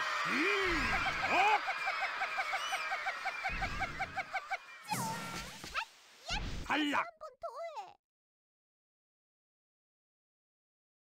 연타 시작! 탈락! 한번더